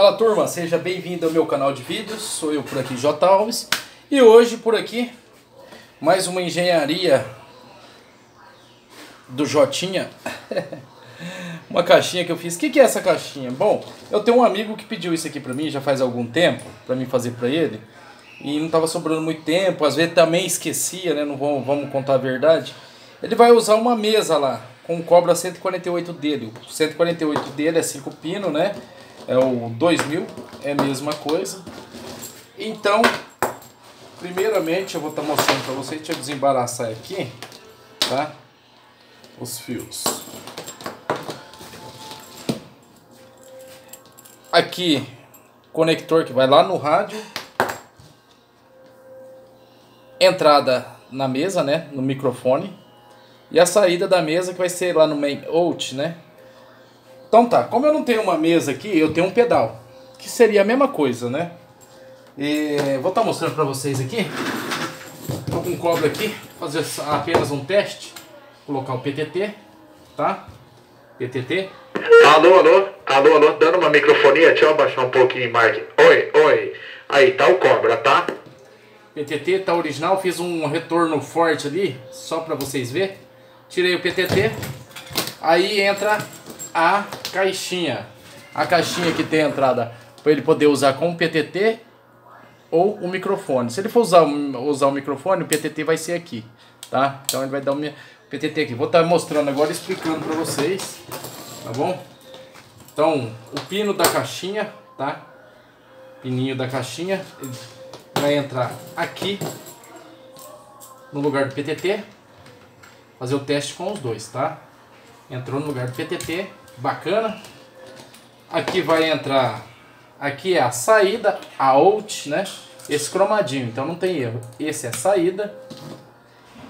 Fala turma, seja bem-vindo ao meu canal de vídeos, sou eu por aqui, J. Alves E hoje por aqui, mais uma engenharia do Jotinha Uma caixinha que eu fiz, o que, que é essa caixinha? Bom, eu tenho um amigo que pediu isso aqui pra mim já faz algum tempo Pra mim fazer pra ele E não tava sobrando muito tempo, às vezes também esquecia, né, não vamos, vamos contar a verdade Ele vai usar uma mesa lá, com o Cobra 148 dele O 148 dele é 5 pino, né é o 2000, é a mesma coisa. Então, primeiramente eu vou estar tá mostrando para vocês, deixa eu desembaraçar aqui, tá? Os fios. Aqui, conector que vai lá no rádio. Entrada na mesa, né? No microfone. E a saída da mesa que vai ser lá no main out, né? Então tá, como eu não tenho uma mesa aqui, eu tenho um pedal. Que seria a mesma coisa, né? E vou estar tá mostrando para vocês aqui. Estou com um cobre aqui, fazer apenas um teste. Colocar o PTT, tá? PTT. Alô, alô, alô, alô, dando uma microfonia, deixa eu abaixar um pouquinho, Mark. Oi, oi. Aí, tá o cobra, tá? PTT tá original, fiz um retorno forte ali, só para vocês verem. Tirei o PTT. Aí entra a caixinha. A caixinha que tem a entrada para ele poder usar com o PTT ou o microfone. Se ele for usar, usar o microfone, o PTT vai ser aqui, tá? Então ele vai dar o PTT aqui. Vou estar tá mostrando agora, explicando para vocês, tá bom? Então, o pino da caixinha, tá? Pininho da caixinha, vai entrar aqui no lugar do PTT. Fazer o teste com os dois, tá? Entrou no lugar do PTT, bacana. Aqui vai entrar, aqui é a saída, a out, né? Esse cromadinho, então não tem erro. Esse é a saída,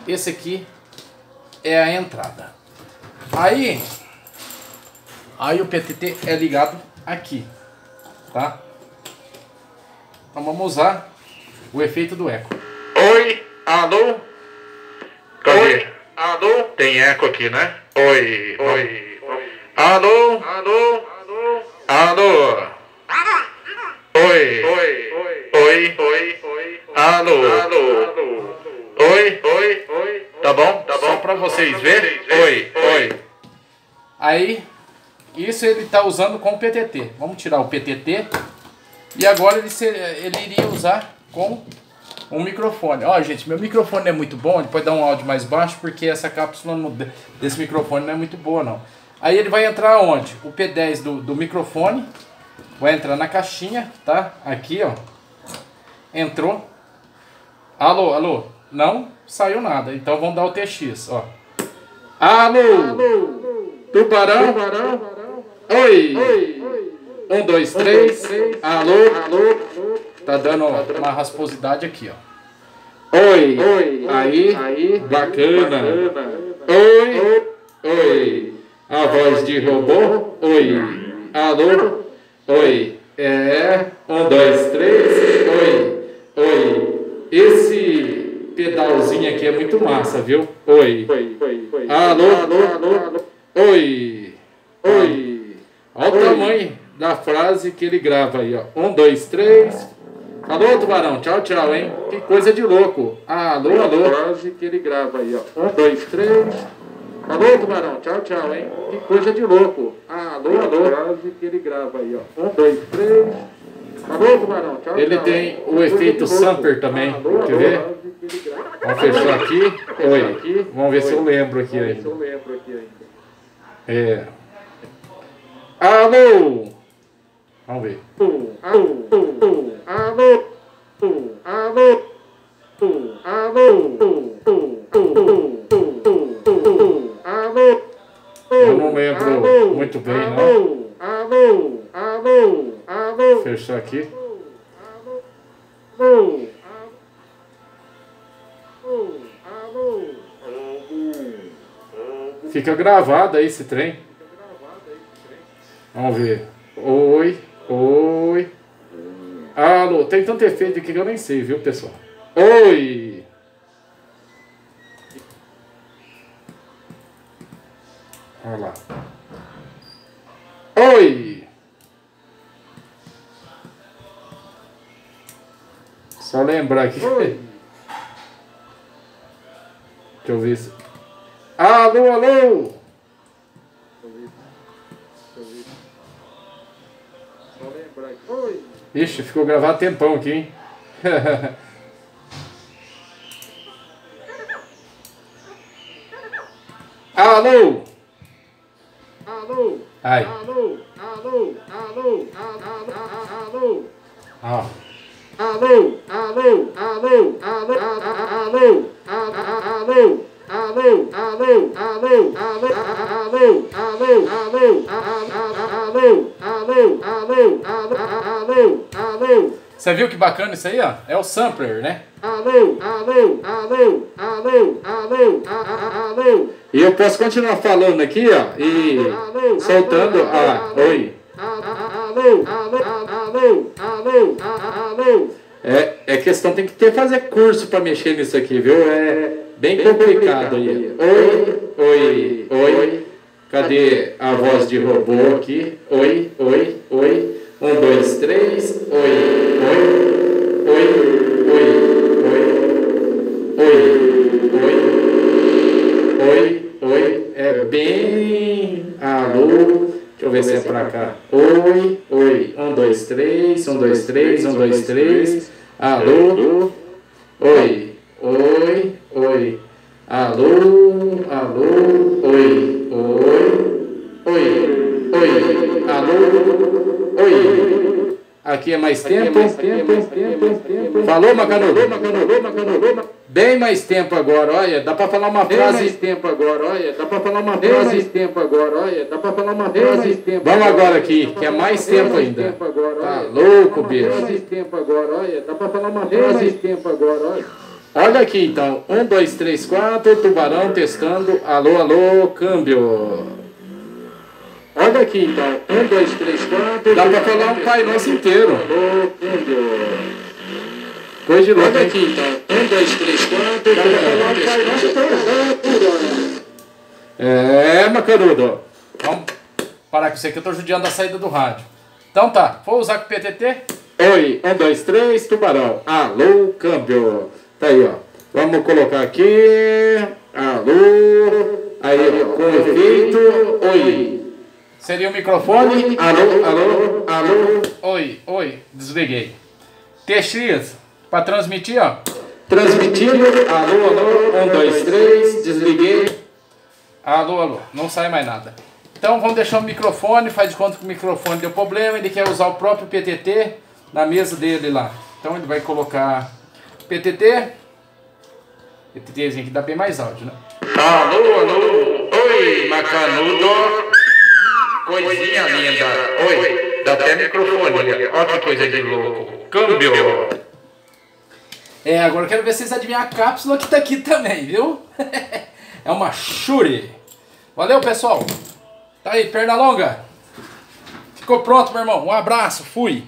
esse aqui é a entrada. Aí, aí o PTT é ligado aqui, tá? Então vamos usar o efeito do eco. Oi, alô? Oi, alô? Tem eco aqui, né? Oi, oi. Alô? Alô? Alô? Alô? Oi. Oi. Oi. Oi. Oi. Alô? Alô? Oi. Oi. Oi. Tá bom? Tá bom? Só pra vocês verem. Oi. Oi. Aí, isso ele tá usando com o PTT. Vamos tirar o PTT. E agora ele, ele iria usar com um microfone. Ó, gente, meu microfone é muito bom, ele pode dar um áudio mais baixo, porque essa cápsula desse microfone não é muito boa, não. Aí ele vai entrar onde? O P10 do, do microfone. Vai entrar na caixinha, tá? Aqui, ó. Entrou. Alô, alô. Não saiu nada. Então vamos dar o TX, ó. Alô. alô. Tubarão. Tubarão. Oi. Oi. Um, dois, três. Alô. Alô. Tá dando uma rasposidade aqui, ó. Oi. Oi. Aí. Aí. Bacana. Oi. Oi. A voz de robô. Oi. Alô? Oi. É. Um, dois, três. Oi. Oi. Esse pedalzinho aqui é muito massa, viu? Oi. Alô? Alô? Alô? Oi. Oi. Olha o tamanho da frase que ele grava aí, ó. Um, dois, três. Alô, tubarão. Tchau, tchau, hein? Que coisa de louco. Alô, alô. frase que ele grava aí, ó. Um, dois, três. Alô, Tubarão, tchau, tchau, hein? Que coisa de louco. Alô, alô. Frase que ele grava aí, ó. Um, dois, três. Alô, Tubarão, tchau, Ele tchau, tem hein? o efeito Samper também. Alô, Quer ver? Vamos fechar aqui. Oi. Vamos ver se eu lembro aqui ainda. É. Alô! Vamos ver. Alô! Fechar aqui. Fica gravado aí esse trem. Vamos ver. Oi, oi. Alô, tem tanto efeito aqui que eu nem sei, viu, pessoal? Oi. Olha lá. Oi! Só lembrar aqui. Oi. Deixa eu ver se. Alô, alô! Ixi, ficou gravado tempão aqui, hein? alô! Alô! Ai. Alô! Alô! Alô! Alô! Alô! Alô! Alô! Alô! Alô! Alô! Alô! Alô, alô, alô, alô, alô, alô, alô, alô, alô, alô, alô, alô. Você viu que bacana isso aí, ó? É o sampler, né? Alô, alô, alô, alô, alô, alô. E eu posso continuar falando aqui, ó, e soltando a oi. Alô, alô, alô, alô, alô. É, é questão, tem que ter fazer curso para mexer nisso aqui, viu? É bem complicado aí. Oi, oi, oi. Cadê a voz de robô aqui? Oi, oi, oi. Um, dois, três. Oi, oi, oi, oi, oi, oi, oi, oi, oi. É bem. Alô. Deixa eu ver se é pra cá. Oi, oi. Um, dois, três. Um, dois, três. Um, dois, três. Alô. Oi, oi. Oi. Alô, alô, oi, oi, oi, oi, alô, oi. Aqui é mais tempo. Falou, Macanudo? Bem mais tempo agora, olha, dá pra falar uma frase. Bem mais tempo agora, olha, dá pra falar uma frase. Mais tempo agora, olha, dá pra falar uma frase. Vamos agora aqui, que é mais tempo ainda. Tá louco, bicho. Bem mais tempo agora, olha, dá pra falar uma frase. Mais tempo agora, olha. Olha aqui então, um, dois, três, quatro, tubarão testando, alô, alô, câmbio. Olha aqui então, um, dois, três, quatro. Dá pra falar um Pai Nosso inteiro. Alô, câmbio. Coisa de louco. Olha aqui então, um, dois, três, quatro. Nosso inteiro. É, Macarudo. Vamos parar com isso aqui, eu tô judiando a saída do rádio. Então tá, vou usar com o PTT? Oi, um, dois, três, tubarão. Alô, câmbio. Tá aí, ó. Vamos colocar aqui. Alô. Aí, ó. Com efeito. Oi. Seria o microfone. Alô, alô, alô. Oi, oi. Desliguei. TX, para transmitir, ó. Transmitindo. Alô, alô. Um, dois, três. Desliguei. Alô, alô. Não sai mais nada. Então vamos deixar o microfone. Faz de conta que o microfone deu problema. Ele quer usar o próprio PTT na mesa dele lá. Então ele vai colocar PTT. PTTzinho aqui dá bem mais áudio, né? Alô, alô, oi, macanudo. Coisinha linda, oi, dá até microfone, olha que coisa de louco. Câmbio. É, agora quero ver vocês adivinham a cápsula que tá aqui também, viu? é uma Shuri. Valeu, pessoal. Tá aí, perna longa. Ficou pronto, meu irmão. Um abraço, fui.